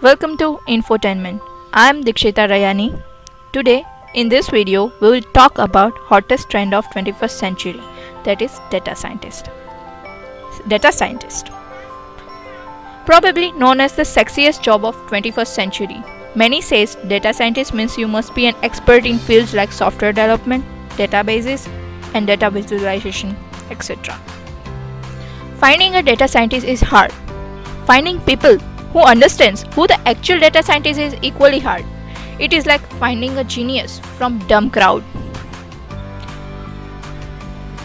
Welcome to Infotainer. I am Dikshita Rayani. Today, in this video, we will talk about hottest trend of 21st century, that is data scientist. Data scientist. Probably known as the sexiest job of 21st century. Many says data scientist means you must be an expert in fields like software development, databases, and data visualization, etc. Finding a data scientist is hard. Finding people who understands who the actual data scientist is equally hard. It is like finding a genius from dumb crowd.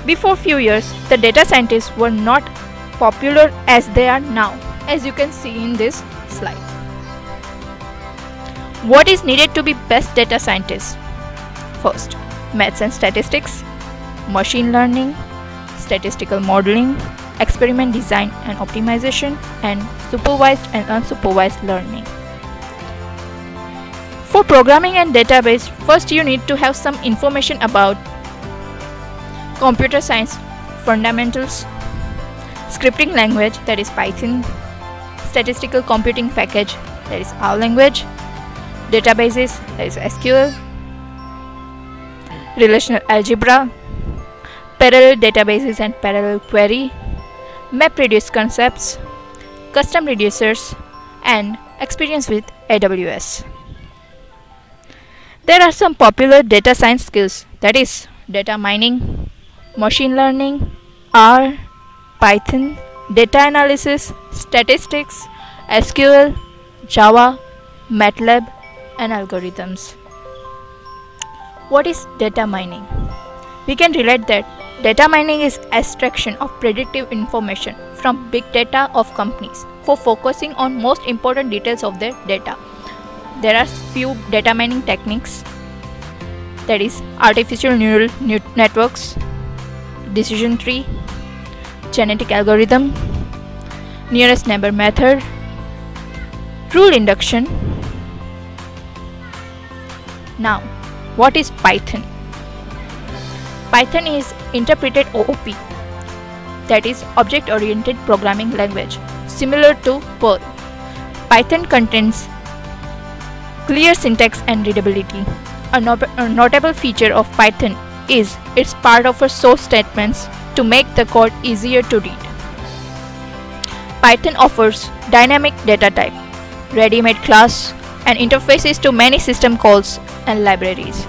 Before few years, the data scientists were not popular as they are now, as you can see in this slide. What is needed to be best data scientist? First, maths and statistics, machine learning, statistical modeling, experiment design and optimization, and supervised and unsupervised learning. For programming and database, first you need to have some information about computer science fundamentals, scripting language that is Python, statistical computing package that is R language, databases that is SQL, relational algebra, parallel databases and parallel query, MapReduce concepts, custom reducers, and experience with AWS. There are some popular data science skills that is data mining, machine learning, R, Python, data analysis, statistics, SQL, Java, MATLAB, and algorithms. What is data mining? We can relate that Data mining is extraction of predictive information from big data of companies for focusing on most important details of their data. There are few data mining techniques that is artificial neural networks, decision tree, genetic algorithm, nearest neighbor method, rule induction. Now, what is Python? Python is interpreted OOP, that is Object Oriented Programming Language, similar to Perl. Python contains clear syntax and readability. A, not a notable feature of Python is its part of source statements to make the code easier to read. Python offers dynamic data type, ready-made class, and interfaces to many system calls and libraries.